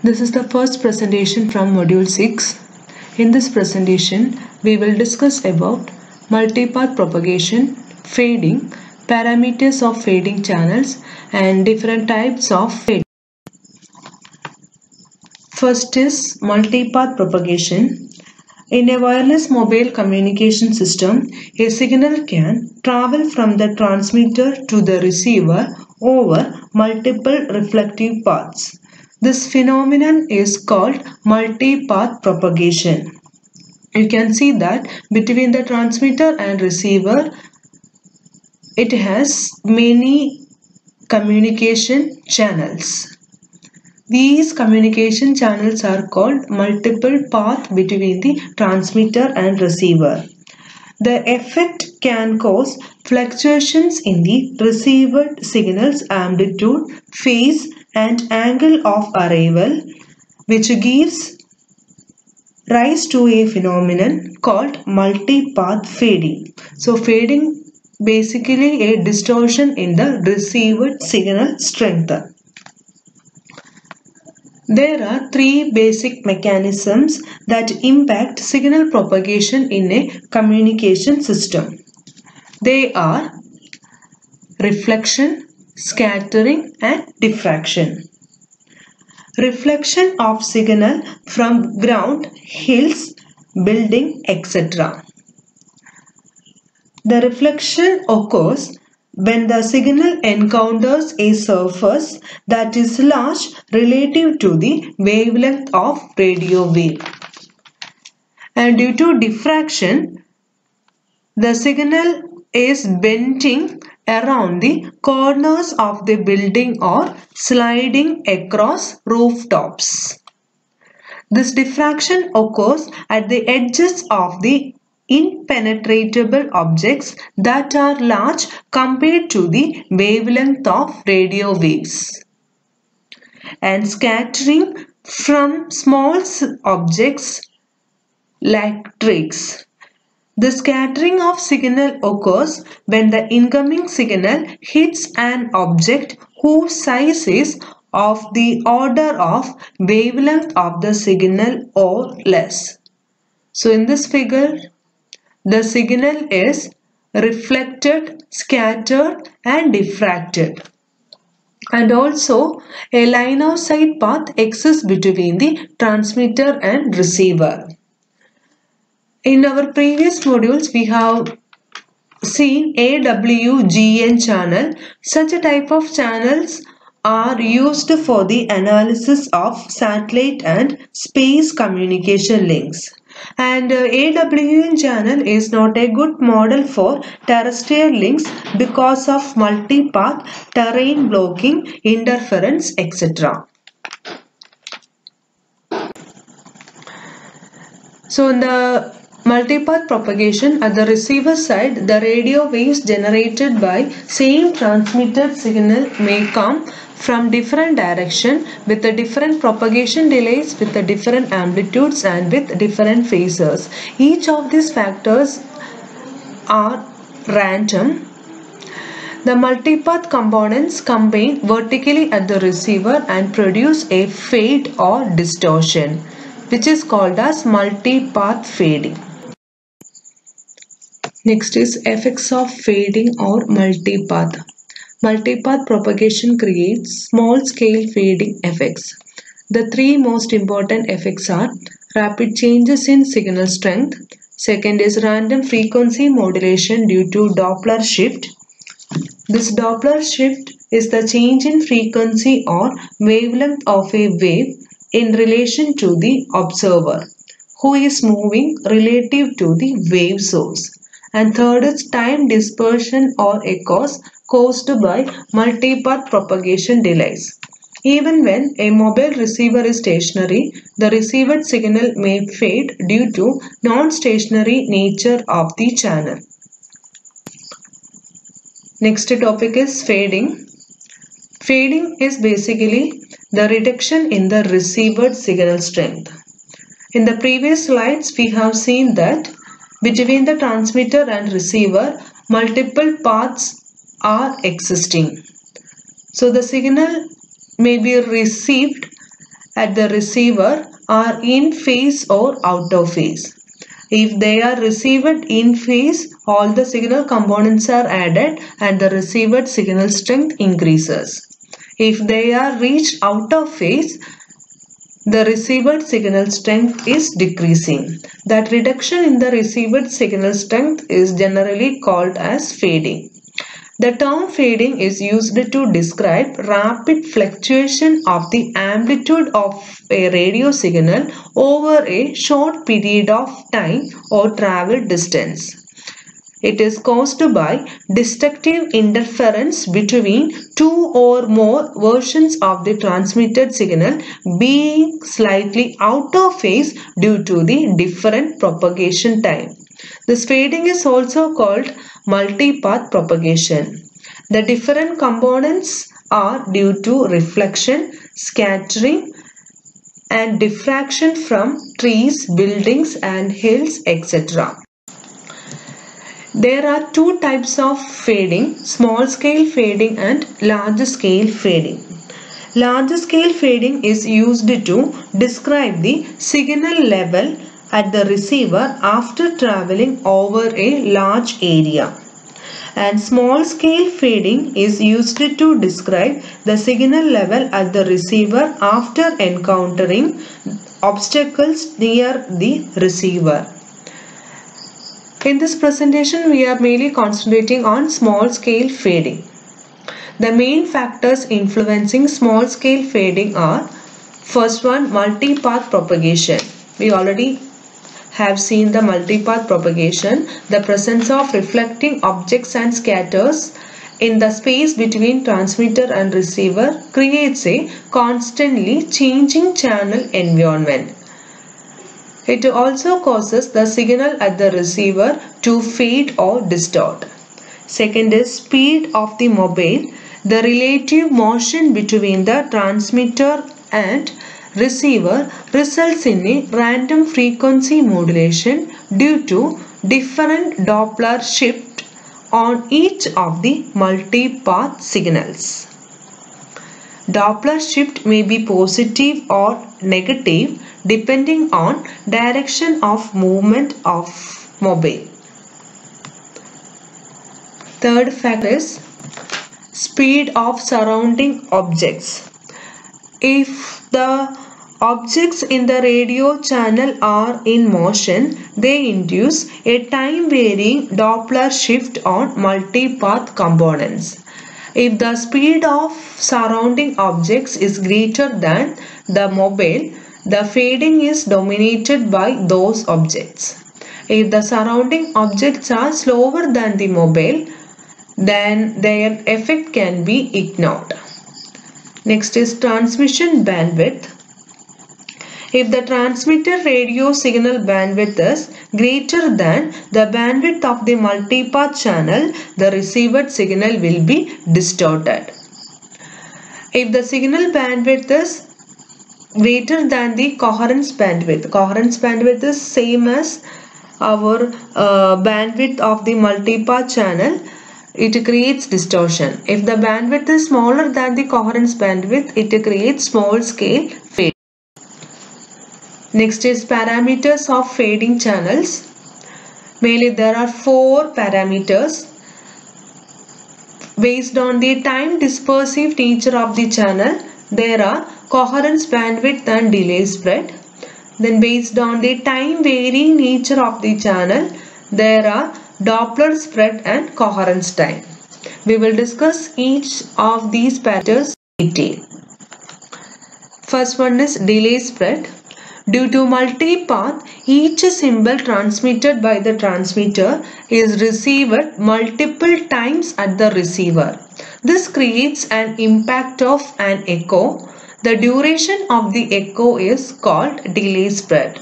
This is the first presentation from Module 6. In this presentation, we will discuss about multipath propagation, fading, parameters of fading channels and different types of fading. First is multipath propagation. In a wireless mobile communication system, a signal can travel from the transmitter to the receiver over multiple reflective paths. This phenomenon is called multipath propagation. You can see that between the transmitter and receiver, it has many communication channels. These communication channels are called multiple path between the transmitter and receiver. The effect can cause fluctuations in the received signal's amplitude, phase and angle of arrival which gives rise to a phenomenon called multipath fading. So fading basically a distortion in the received signal strength. There are three basic mechanisms that impact signal propagation in a communication system. They are reflection, scattering and diffraction. Reflection of signal from ground, hills, building, etc. The reflection occurs when the signal encounters a surface that is large relative to the wavelength of radio wave. And due to diffraction, the signal is bending around the corners of the building or sliding across rooftops. This diffraction occurs at the edges of the impenetrable objects that are large compared to the wavelength of radio waves. And scattering from small objects like twigs. The scattering of signal occurs when the incoming signal hits an object whose size is of the order of wavelength of the signal or less. So in this figure, the signal is reflected, scattered and diffracted. And also a line of sight path exists between the transmitter and receiver. In our previous modules, we have seen AWGN channel. Such a type of channels are used for the analysis of satellite and space communication links. And uh, AWN channel is not a good model for terrestrial links because of multipath, terrain blocking, interference, etc. So in the multipath propagation at the receiver side, the radio waves generated by same transmitted signal may come from different direction with the different propagation delays with the different amplitudes and with different phases. Each of these factors are random the multipath components combine vertically at the receiver and produce a fade or distortion which is called as multipath fading. Next is effects of fading or multipath. Multipath propagation creates small-scale fading effects. The three most important effects are rapid changes in signal strength. Second is random frequency modulation due to Doppler shift. This Doppler shift is the change in frequency or wavelength of a wave in relation to the observer who is moving relative to the wave source and third is time dispersion or echoes caused by multipath propagation delays. Even when a mobile receiver is stationary, the received signal may fade due to non-stationary nature of the channel. Next topic is fading. Fading is basically the reduction in the received signal strength. In the previous slides, we have seen that between the transmitter and receiver, multiple paths are existing. So the signal may be received at the receiver are in phase or out of phase. If they are received in phase, all the signal components are added and the received signal strength increases. If they are reached out of phase, the received signal strength is decreasing. That reduction in the received signal strength is generally called as fading. The term fading is used to describe rapid fluctuation of the amplitude of a radio signal over a short period of time or travel distance. It is caused by destructive interference between two or more versions of the transmitted signal being slightly out of phase due to the different propagation time. This fading is also called multipath propagation. The different components are due to reflection, scattering and diffraction from trees, buildings and hills etc. There are two types of fading, small scale fading and large scale fading. Large scale fading is used to describe the signal level at the receiver after traveling over a large area. And small scale fading is used to describe the signal level at the receiver after encountering obstacles near the receiver. In this presentation, we are mainly concentrating on small scale fading. The main factors influencing small scale fading are first one multipath propagation. We already have seen the multipath propagation, the presence of reflecting objects and scatters in the space between transmitter and receiver creates a constantly changing channel environment. It also causes the signal at the receiver to fade or distort. Second is speed of the mobile. The relative motion between the transmitter and receiver results in a random frequency modulation due to different Doppler shift on each of the multipath signals. Doppler shift may be positive or negative depending on direction of movement of mobile. Third factor is speed of surrounding objects. If the objects in the radio channel are in motion, they induce a time varying Doppler shift on multipath components. If the speed of surrounding objects is greater than the mobile, the fading is dominated by those objects. If the surrounding objects are slower than the mobile, then their effect can be ignored. Next is transmission bandwidth. If the transmitter radio signal bandwidth is greater than the bandwidth of the multipath channel, the received signal will be distorted. If the signal bandwidth is greater than the coherence bandwidth, coherence bandwidth is same as our uh, bandwidth of the multipath channel, it creates distortion. If the bandwidth is smaller than the coherence bandwidth, it creates small scale fade. Next is parameters of fading channels. Mainly there are four parameters based on the time dispersive nature of the channel. There are coherence bandwidth and delay spread. Then based on the time varying nature of the channel, there are Doppler spread and coherence time. We will discuss each of these patterns in detail. First one is delay spread. Due to multipath, each symbol transmitted by the transmitter is received multiple times at the receiver. This creates an impact of an echo. The duration of the echo is called delay spread.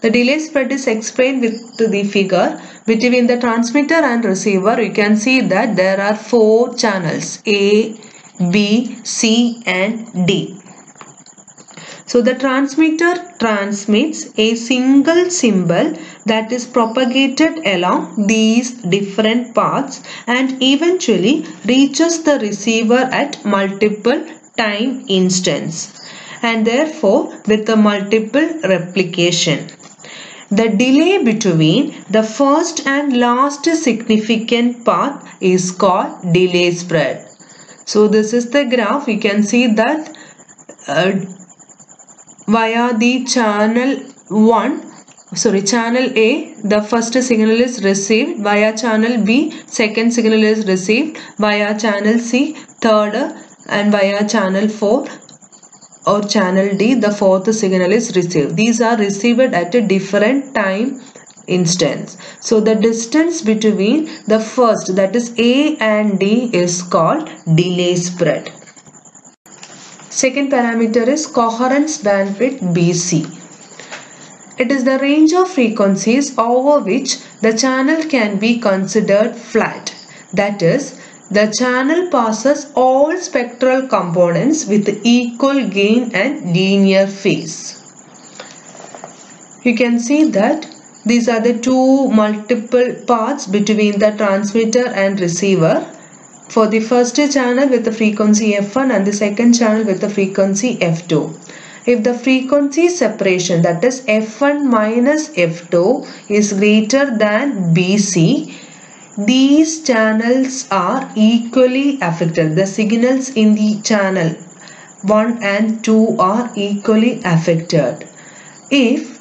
The delay spread is explained with the figure. Between the transmitter and receiver, you can see that there are four channels A, B, C and D. So the transmitter transmits a single symbol that is propagated along these different paths and eventually reaches the receiver at multiple time instance and therefore with a multiple replication. The delay between the first and last significant path is called delay spread. So this is the graph. You can see that uh, via the channel 1 sorry channel A the first signal is received via channel B second signal is received via channel C third and via channel 4 or channel D the fourth signal is received. These are received at a different time instance. So the distance between the first that is A and D is called delay spread. Second parameter is coherence bandwidth BC it is the range of frequencies over which the channel can be considered flat. That is, the channel passes all spectral components with equal gain and linear phase. You can see that these are the two multiple paths between the transmitter and receiver. For the first channel with the frequency F1 and the second channel with the frequency F2 if the frequency separation that is F1 minus F2 is greater than BC, these channels are equally affected. The signals in the channel 1 and 2 are equally affected. If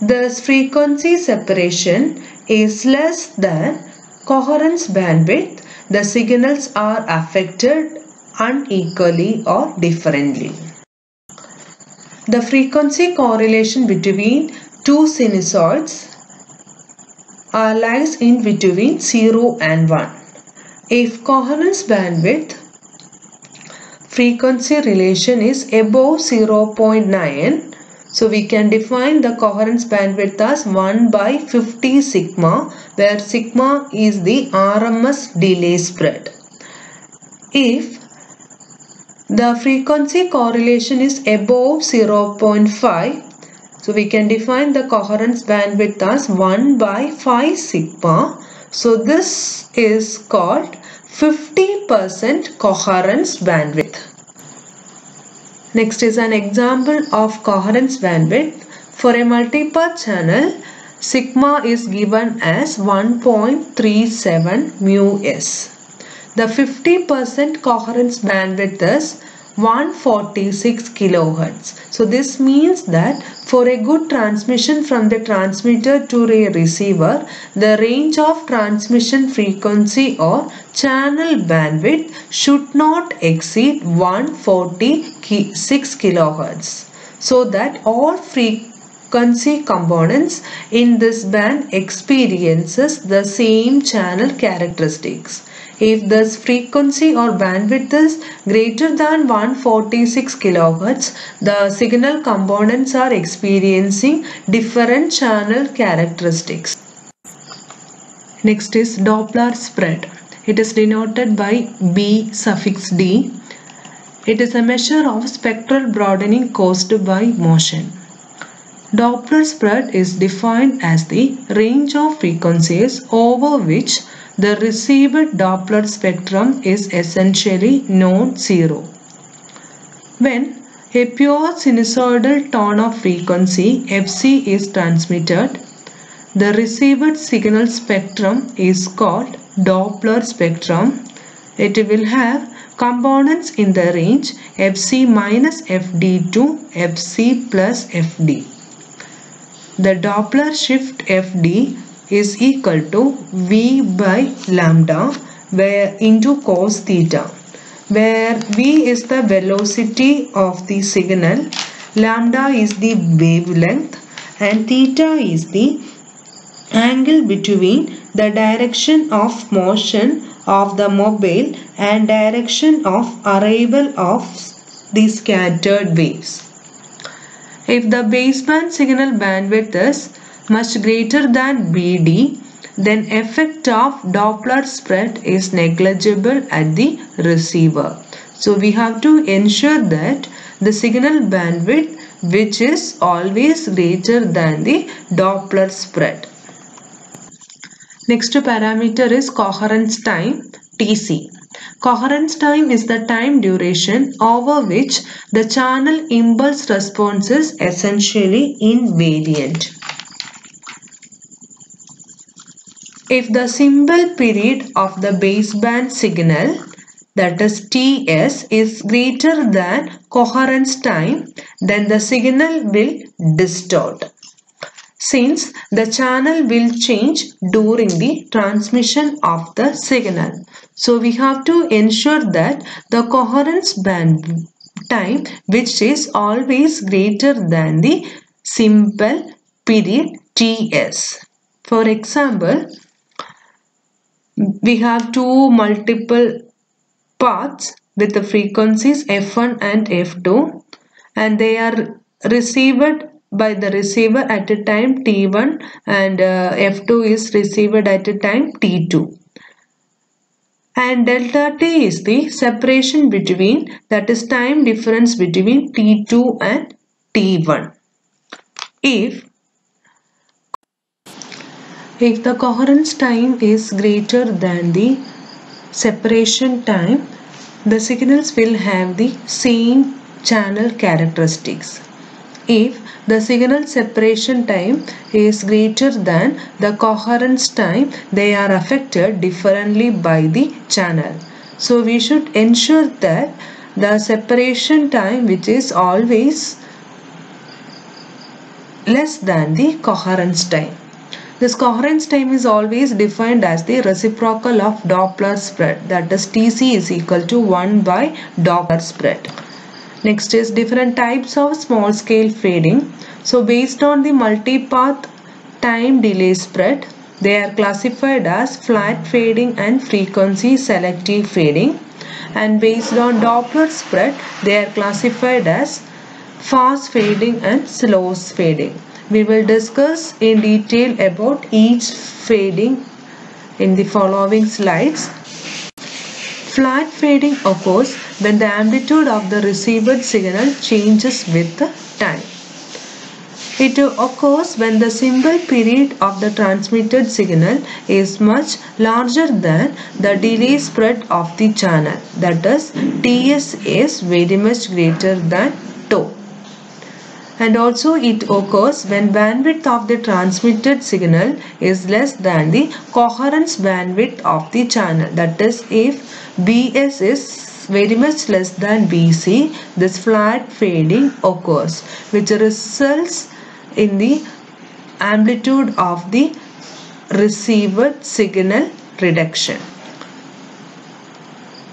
the frequency separation is less than coherence bandwidth, the signals are affected unequally or differently. The frequency correlation between two sinusoids uh, lies in between 0 and 1. If coherence bandwidth frequency relation is above 0.9 so we can define the coherence bandwidth as 1 by 50 sigma where sigma is the RMS delay spread. If the frequency correlation is above 0.5. So we can define the coherence bandwidth as 1 by 5 sigma. So this is called 50% coherence bandwidth. Next is an example of coherence bandwidth. For a multipath channel, sigma is given as 1.37 mu s. The 50% coherence bandwidth is 146 kilohertz. So this means that for a good transmission from the transmitter to a receiver, the range of transmission frequency or channel bandwidth should not exceed 146 kilohertz. So that all frequency components in this band experiences the same channel characteristics. If this frequency or bandwidth is greater than 146 kHz, the signal components are experiencing different channel characteristics. Next is Doppler spread. It is denoted by B suffix D. It is a measure of spectral broadening caused by motion. Doppler spread is defined as the range of frequencies over which the received Doppler spectrum is essentially non-zero. When a pure sinusoidal tone of frequency Fc is transmitted, the received signal spectrum is called Doppler spectrum. It will have components in the range Fc minus Fd to Fc plus Fd. The Doppler shift Fd is equal to V by lambda where into cos theta where V is the velocity of the signal, lambda is the wavelength and theta is the angle between the direction of motion of the mobile and direction of arrival of the scattered waves. If the baseband signal bandwidth is much greater than BD, then effect of Doppler spread is negligible at the receiver. So we have to ensure that the signal bandwidth which is always greater than the Doppler spread. Next parameter is coherence time TC. Coherence time is the time duration over which the channel impulse response is essentially invariant. If the symbol period of the baseband signal that is Ts is greater than coherence time then the signal will distort since the channel will change during the transmission of the signal. So we have to ensure that the coherence band time which is always greater than the symbol period Ts. For example, we have two multiple paths with the frequencies f1 and f2 and they are received by the receiver at a time t1 and uh, f2 is received at a time t2 and delta t is the separation between that is time difference between t2 and t1 if if the coherence time is greater than the separation time the signals will have the same channel characteristics. If the signal separation time is greater than the coherence time they are affected differently by the channel. So we should ensure that the separation time which is always less than the coherence time this coherence time is always defined as the reciprocal of Doppler spread that is Tc is equal to 1 by Doppler spread. Next is different types of small scale fading. So based on the multipath time delay spread, they are classified as flat fading and frequency selective fading. And based on Doppler spread, they are classified as fast fading and slow fading. We will discuss in detail about each fading in the following slides. Flat fading occurs when the amplitude of the received signal changes with time. It occurs when the symbol period of the transmitted signal is much larger than the delay spread of the channel. That is, Ts is very much greater than tau. And also it occurs when bandwidth of the transmitted signal is less than the coherence bandwidth of the channel. That is, if Bs is very much less than Bc, this flat fading occurs which results in the amplitude of the received signal reduction.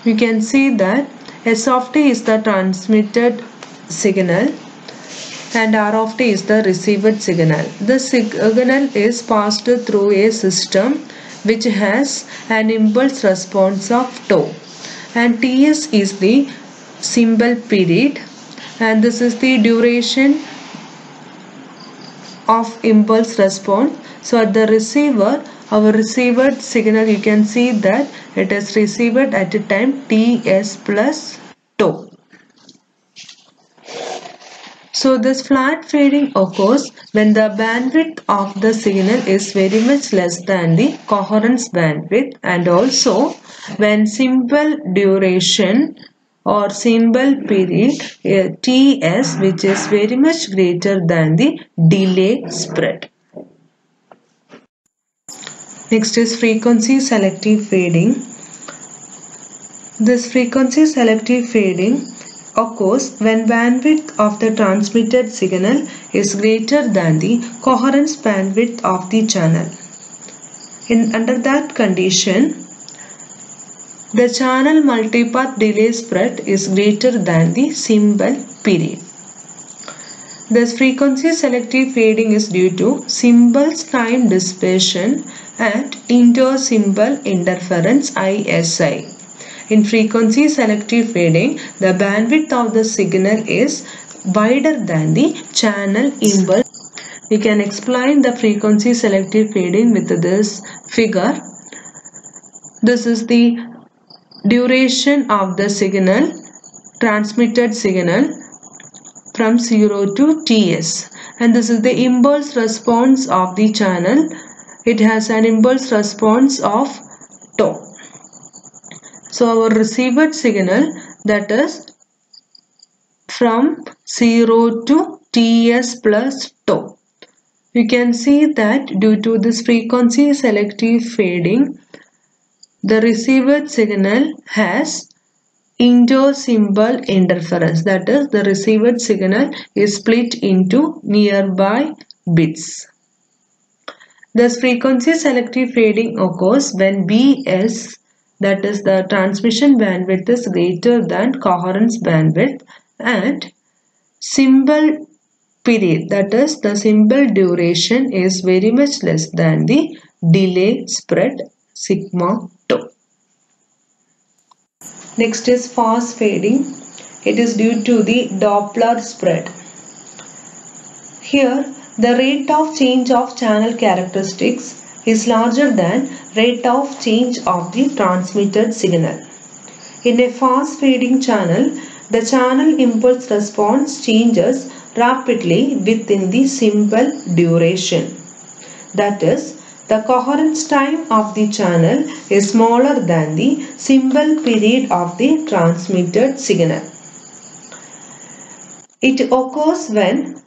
You can see that S of t is the transmitted signal and R of t is the received signal. The signal is passed through a system which has an impulse response of tau and Ts is the symbol period and this is the duration of impulse response. So at the receiver our received signal you can see that it is received at a time Ts plus tau. So this flat fading occurs when the bandwidth of the signal is very much less than the coherence bandwidth and also when symbol duration or symbol period uh, Ts which is very much greater than the delay spread. Next is frequency selective fading. This frequency selective fading occurs when bandwidth of the transmitted signal is greater than the coherence bandwidth of the channel. In under that condition, the channel multipath delay spread is greater than the symbol period. This frequency selective fading is due to symbols time dispersion and inter-symbol interference ISI. In frequency selective fading, the bandwidth of the signal is wider than the channel impulse. We can explain the frequency selective fading with this figure. This is the duration of the signal, transmitted signal from 0 to Ts and this is the impulse response of the channel. It has an impulse response of. So our received signal that is from 0 to Ts plus tau. You can see that due to this frequency selective fading, the received signal has inter-symbol interference that is the received signal is split into nearby bits. Thus frequency selective fading occurs when Bs that is the transmission bandwidth is greater than coherence bandwidth and symbol period that is the symbol duration is very much less than the delay spread sigma tau. Next is fast fading. It is due to the Doppler spread. Here the rate of change of channel characteristics is larger than rate of change of the transmitted signal. In a fast fading channel, the channel impulse response changes rapidly within the symbol duration. That is, the coherence time of the channel is smaller than the symbol period of the transmitted signal. It occurs when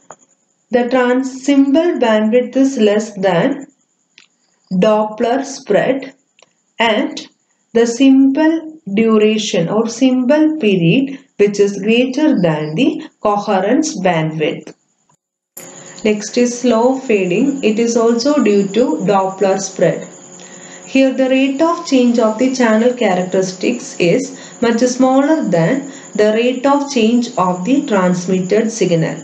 the trans symbol bandwidth is less than Doppler spread and the symbol duration or symbol period which is greater than the coherence bandwidth. Next is slow fading. It is also due to Doppler spread. Here the rate of change of the channel characteristics is much smaller than the rate of change of the transmitted signal.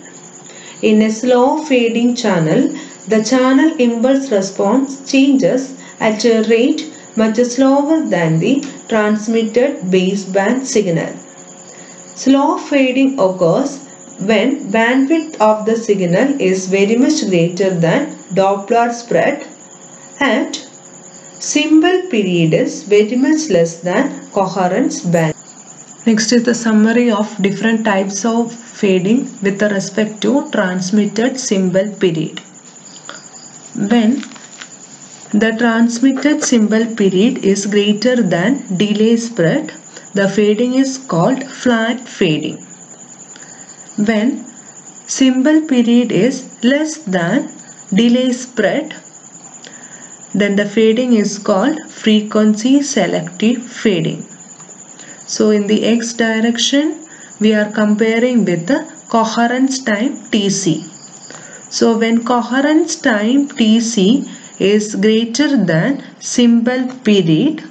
In a slow fading channel, the channel impulse response changes at a rate much slower than the transmitted baseband signal. Slow fading occurs when bandwidth of the signal is very much greater than Doppler spread and symbol period is very much less than coherence band. Next is the summary of different types of fading with respect to transmitted symbol period. When the transmitted symbol period is greater than delay spread, the fading is called flat fading when symbol period is less than delay spread then the fading is called frequency selective fading. So in the x direction we are comparing with the coherence time Tc. So when coherence time Tc is greater than symbol period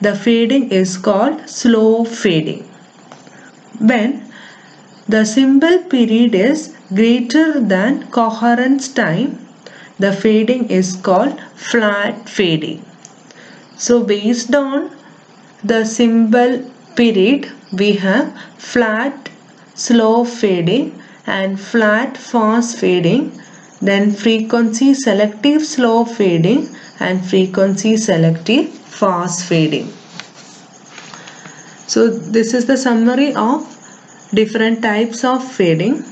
the fading is called slow fading. When the symbol period is greater than coherence time. The fading is called flat fading. So based on the symbol period we have flat slow fading and flat fast fading then frequency selective slow fading and frequency selective fast fading. So this is the summary of different types of fading